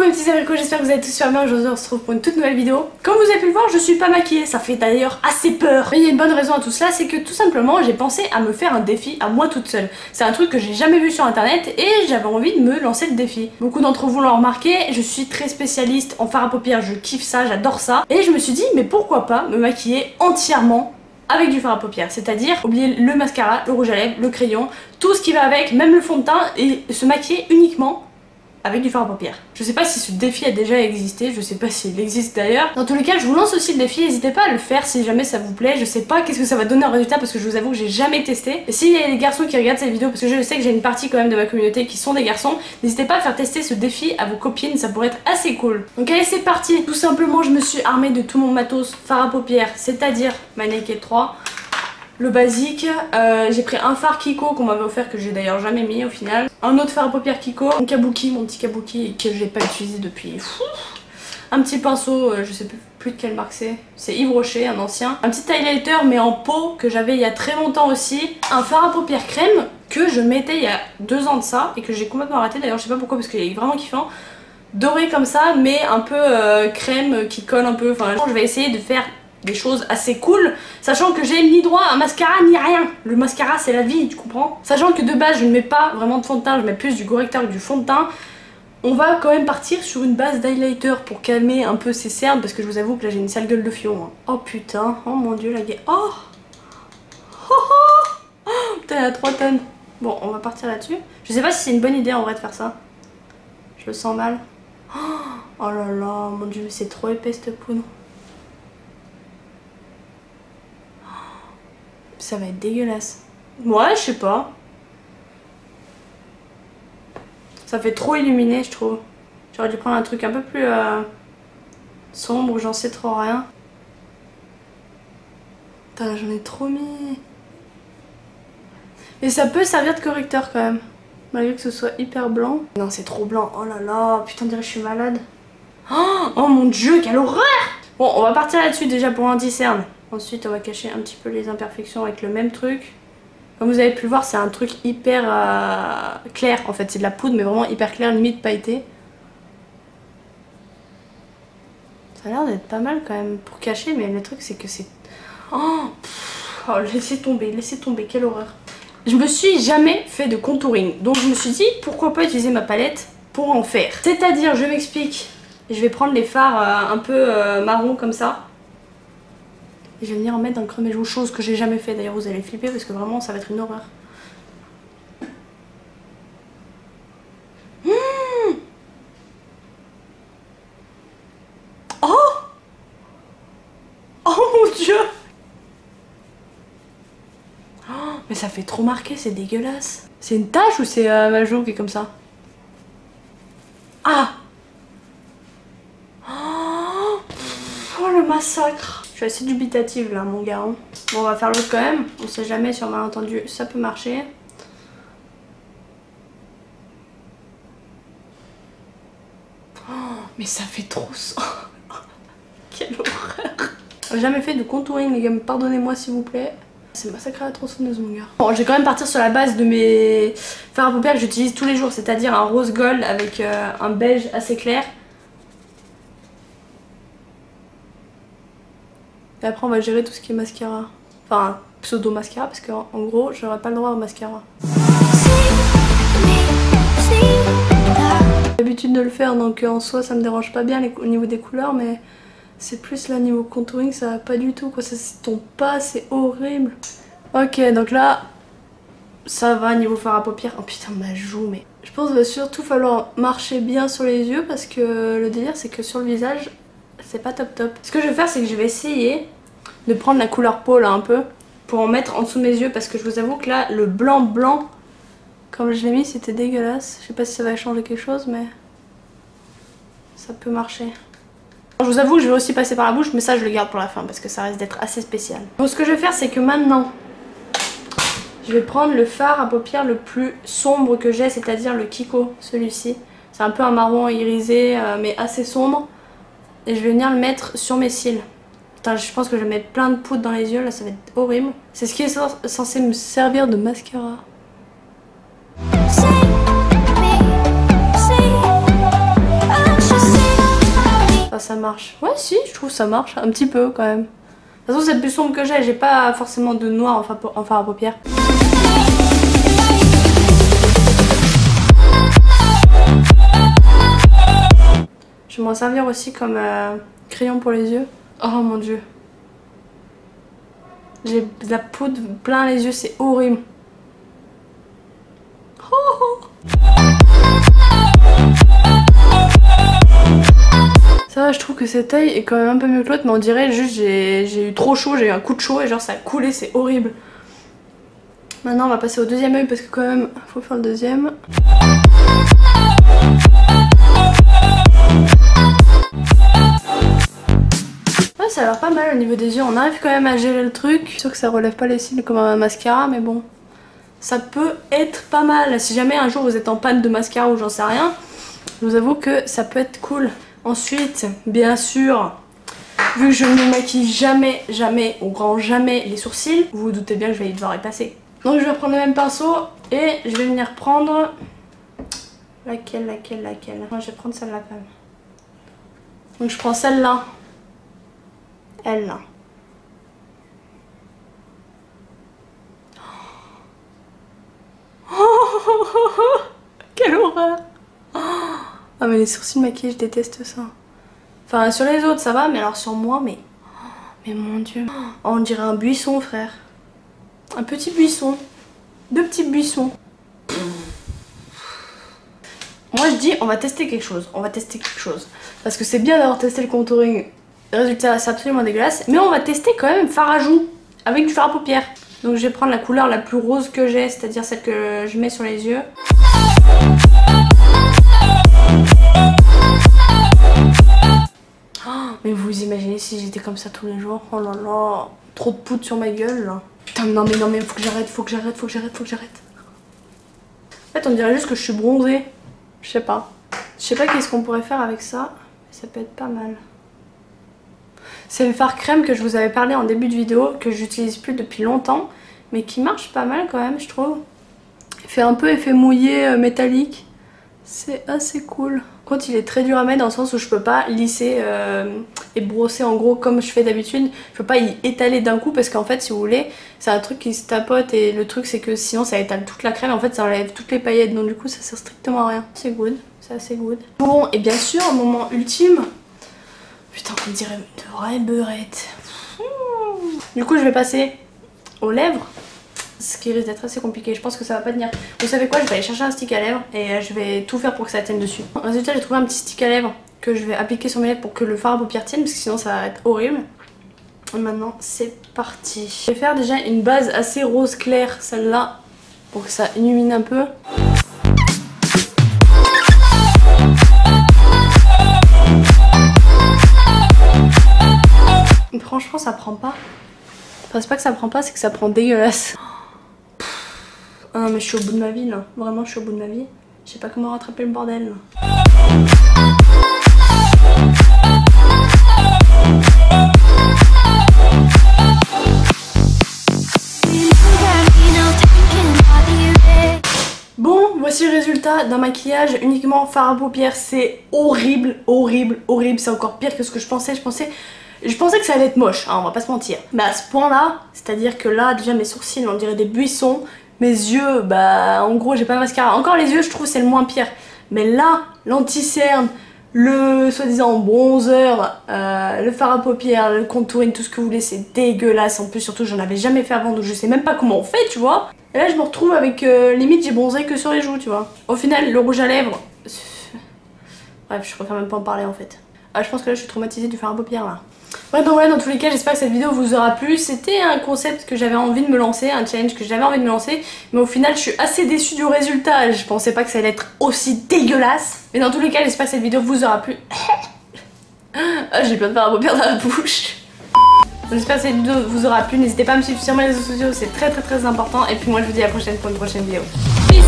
Coucou mes petits abricots, j'espère que vous allez tous super bien. Aujourd'hui on se retrouve pour une toute nouvelle vidéo. Comme vous avez pu le voir, je suis pas maquillée, ça fait d'ailleurs assez peur. Mais il y a une bonne raison à tout cela, c'est que tout simplement j'ai pensé à me faire un défi à moi toute seule. C'est un truc que j'ai jamais vu sur internet et j'avais envie de me lancer le défi. Beaucoup d'entre vous l'ont remarqué, je suis très spécialiste en fard à paupières, je kiffe ça, j'adore ça. Et je me suis dit, mais pourquoi pas me maquiller entièrement avec du fard à paupières, c'est-à-dire oublier le mascara, le rouge à lèvres, le crayon, tout ce qui va avec, même le fond de teint et se maquiller uniquement avec du fard à paupières. Je sais pas si ce défi a déjà existé, je sais pas s'il existe d'ailleurs. Dans tous les cas, je vous lance aussi le défi, n'hésitez pas à le faire si jamais ça vous plaît. Je sais pas qu'est-ce que ça va donner en résultat parce que je vous avoue que j'ai jamais testé. Et s'il y a des garçons qui regardent cette vidéo, parce que je sais que j'ai une partie quand même de ma communauté qui sont des garçons, n'hésitez pas à faire tester ce défi à vos copines, ça pourrait être assez cool. Donc allez, c'est parti Tout simplement, je me suis armée de tout mon matos fard à paupières, c'est-à-dire ma Naked 3, le basique. Euh, j'ai pris un fard Kiko qu'on m'avait offert que j'ai d'ailleurs jamais mis au final. Un autre fard à paupières Kiko, mon kabuki, mon petit kabuki que j'ai pas utilisé depuis un petit pinceau, euh, je sais plus, de quelle marque c'est. C'est Yves Rocher, un ancien. Un petit highlighter mais en pot que j'avais il y a très longtemps aussi. Un fard à paupières crème que je mettais il y a deux ans de ça et que j'ai complètement arrêté d'ailleurs je sais pas pourquoi parce qu'il est vraiment kiffant. Doré comme ça mais un peu euh, crème qui colle un peu. Enfin je vais essayer de faire des choses assez cool, sachant que j'ai ni droit à mascara ni rien. Le mascara c'est la vie, tu comprends? Sachant que de base je ne mets pas vraiment de fond de teint, je mets plus du correcteur que du fond de teint. On va quand même partir sur une base d'highlighter pour calmer un peu ces cernes parce que je vous avoue que là j'ai une sale gueule de fion. Hein. Oh putain, oh mon dieu la gueule. Oh Oh oh, oh Putain elle a 3 tonnes. Bon on va partir là-dessus. Je sais pas si c'est une bonne idée en vrai de faire ça. Je le sens mal. Oh là là, mon dieu c'est trop épais cette poudre. Ça va être dégueulasse. Ouais, je sais pas. Ça fait trop illuminé, je trouve. J'aurais dû prendre un truc un peu plus euh, sombre, j'en sais trop rien. Putain, j'en ai trop mis. Mais ça peut servir de correcteur quand même. Malgré que ce soit hyper blanc. Non, c'est trop blanc. Oh là là, putain, on dirait que je suis malade. Oh, oh mon dieu, quelle horreur Bon, on va partir là-dessus déjà pour un discerne. Ensuite, on va cacher un petit peu les imperfections avec le même truc. Comme vous avez pu le voir, c'est un truc hyper euh, clair en fait. C'est de la poudre, mais vraiment hyper clair, limite pailleté. Ça a l'air d'être pas mal quand même pour cacher, mais le truc c'est que c'est... Oh, oh, laissez tomber, laissez tomber, quelle horreur. Je me suis jamais fait de contouring, donc je me suis dit pourquoi pas utiliser ma palette pour en faire. C'est-à-dire, je m'explique, je vais prendre les fards euh, un peu euh, marron comme ça. Et je vais venir en mettre dans le creux mes joues, chose que j'ai jamais fait. D'ailleurs, vous allez flipper parce que vraiment ça va être une horreur. Mmh. Oh! Oh mon dieu! Oh, Mais ça fait trop marquer, c'est dégueulasse. C'est une tache ou c'est euh, ma joue qui est comme ça? Ah! Oh, le massacre suis assez dubitative là mon gars. Bon on va faire l'autre quand même. On sait jamais sur malentendu ça peut marcher. Oh, mais ça fait trop ça. Quelle horreur. J'ai jamais fait de contouring les gars, pardonnez-moi s'il vous plaît. C'est massacré à la tronçonneuse mon gars. Bon je vais quand même partir sur la base de mes fards à paupières que j'utilise tous les jours, c'est-à-dire un rose gold avec euh, un beige assez clair. Et après, on va gérer tout ce qui est mascara. Enfin, pseudo mascara, parce qu'en gros, j'aurais pas le droit au mascara. L'habitude de le faire, donc en soi, ça me dérange pas bien au niveau des couleurs, mais c'est plus là, niveau contouring, ça va pas du tout, quoi. Ça tombe pas, c'est horrible. Ok, donc là, ça va niveau fard à paupières. Oh putain, ma joue, mais... Je pense qu'il va surtout falloir marcher bien sur les yeux, parce que le délire, c'est que sur le visage, c'est pas top top. Ce que je vais faire c'est que je vais essayer de prendre la couleur peau là un peu pour en mettre en dessous de mes yeux parce que je vous avoue que là le blanc blanc comme je l'ai mis c'était dégueulasse. Je sais pas si ça va changer quelque chose mais ça peut marcher. Je vous avoue je vais aussi passer par la bouche mais ça je le garde pour la fin parce que ça risque d'être assez spécial. Donc ce que je vais faire c'est que maintenant je vais prendre le fard à paupières le plus sombre que j'ai c'est-à-dire le Kiko celui-ci. C'est un peu un marron irisé euh, mais assez sombre et je vais venir le mettre sur mes cils. Putain, je pense que je vais mettre plein de poudre dans les yeux, là ça va être horrible. C'est ce qui est censé me servir de mascara. ça marche. Ouais, si, je trouve ça marche. Un petit peu quand même. De toute façon, c'est le plus sombre que j'ai. J'ai pas forcément de noir en en fard à paupières. Je vais m'en servir aussi comme euh, crayon pour les yeux. Oh mon dieu. J'ai de la poudre plein les yeux, c'est horrible. Ça va, je trouve que cet œil est quand même un peu mieux que l'autre, mais on dirait juste j'ai eu trop chaud, j'ai eu un coup de chaud et genre ça a coulé, c'est horrible. Maintenant on va passer au deuxième œil parce que quand même faut faire le deuxième. Ça a l'air pas mal au niveau des yeux, on arrive quand même à gérer le truc. Je suis que ça relève pas les cils comme un mascara, mais bon ça peut être pas mal. Si jamais un jour vous êtes en panne de mascara ou j'en sais rien, je vous avoue que ça peut être cool. Ensuite, bien sûr, vu que je ne maquille jamais, jamais, au grand jamais les sourcils, vous vous doutez bien que je vais y devoir y passer. Donc je vais prendre le même pinceau et je vais venir prendre... Laquelle, laquelle, laquelle Moi je vais prendre celle-là quand même. Donc je prends celle-là. Elle là. Quelle horreur Ah mais les sourcils maquillés, je déteste ça. Enfin sur les autres ça va, mais alors sur moi, mais... Mais mon dieu. Oh, on dirait un buisson frère. Un petit buisson. Deux petits buissons. Moi je dis on va tester quelque chose. On va tester quelque chose. Parce que c'est bien d'avoir testé le contouring. Résultat c'est absolument dégueulasse. Mais on va tester quand même fard à joues. Avec du fard à paupières. Donc je vais prendre la couleur la plus rose que j'ai, c'est-à-dire celle que je mets sur les yeux. Oh, mais vous imaginez si j'étais comme ça tous les jours? Oh là là, trop de poudre sur ma gueule là. Putain non mais non mais faut que j'arrête, faut que j'arrête, faut que j'arrête, faut que j'arrête. En fait on dirait juste que je suis bronzée. Je sais pas. Je sais pas qu'est-ce qu'on pourrait faire avec ça. Ça peut être pas mal. C'est le fard crème que je vous avais parlé en début de vidéo, que j'utilise plus depuis longtemps, mais qui marche pas mal quand même, je trouve. Il fait un peu effet mouillé euh, métallique. C'est assez cool. Quand il est très dur à mettre dans le sens où je peux pas lisser euh, et brosser en gros comme je fais d'habitude. Je peux pas y étaler d'un coup parce qu'en fait si vous voulez c'est un truc qui se tapote et le truc c'est que sinon ça étale toute la crème. En fait ça enlève toutes les paillettes donc du coup ça sert strictement à rien. C'est good, c'est assez good. Bon et bien sûr moment ultime On dirait une vraie beurette. Du coup, je vais passer aux lèvres. Ce qui risque d'être assez compliqué, je pense que ça va pas tenir. Vous savez quoi, je vais aller chercher un stick à lèvres et euh, je vais tout faire pour que ça tienne dessus. Résultat, j'ai trouvé un petit stick à lèvres que je vais appliquer sur mes lèvres pour que le fard à paupières tienne parce que sinon ça va être horrible. Maintenant, c'est parti. Je vais faire déjà une base assez rose clair, celle-là, pour que ça illumine un peu. Franchement ça prend pas. Enfin c'est pas que ça prend pas, c'est que ça prend dégueulasse. Ah mais je suis au bout de ma vie là. Vraiment je suis au bout de ma vie. Je sais pas comment rattraper le bordel Bon, voici le résultat d'un maquillage uniquement fard à paupières. C'est horrible, horrible, horrible. C'est encore pire que ce que je pensais. Je pensais je pensais que ça allait être moche, hein, on va pas se mentir. Mais à ce point-là, c'est-à-dire que là, déjà mes sourcils, on dirait des buissons. Mes yeux, bah en gros j'ai pas de mascara. Encore les yeux, je trouve c'est le moins pire. Mais là, l'anti-cerne, le soi-disant bronzer, euh, le fard à paupières, le contouring, tout ce que vous voulez, c'est dégueulasse. En plus, surtout, j'en avais jamais fait avant, donc je sais même pas comment on fait, tu vois. Et là, je me retrouve avec euh, limite, j'ai bronzé que sur les joues, tu vois. Au final, le rouge à lèvres. Bref, je préfère même pas en parler en fait. Ah, je pense que là, je suis traumatisée du fard à paupières là. Ouais donc voilà dans tous les cas j'espère que cette vidéo vous aura plu. C'était un concept que j'avais envie de me lancer Un challenge que j'avais envie de me lancer. Mais au final je suis assez déçue du résultat. Je pensais pas que ça allait être aussi dégueulasse. Mais dans tous les cas j'espère que cette vidéo vous aura plu. Ah, J'ai plein de faire à paupières dans la bouche. J'espère que cette vidéo vous aura plu. N'hésitez pas à me suivre sur mes réseaux sociaux. C'est très très très important. Et puis moi je vous dis à la prochaine pour une prochaine vidéo. Peace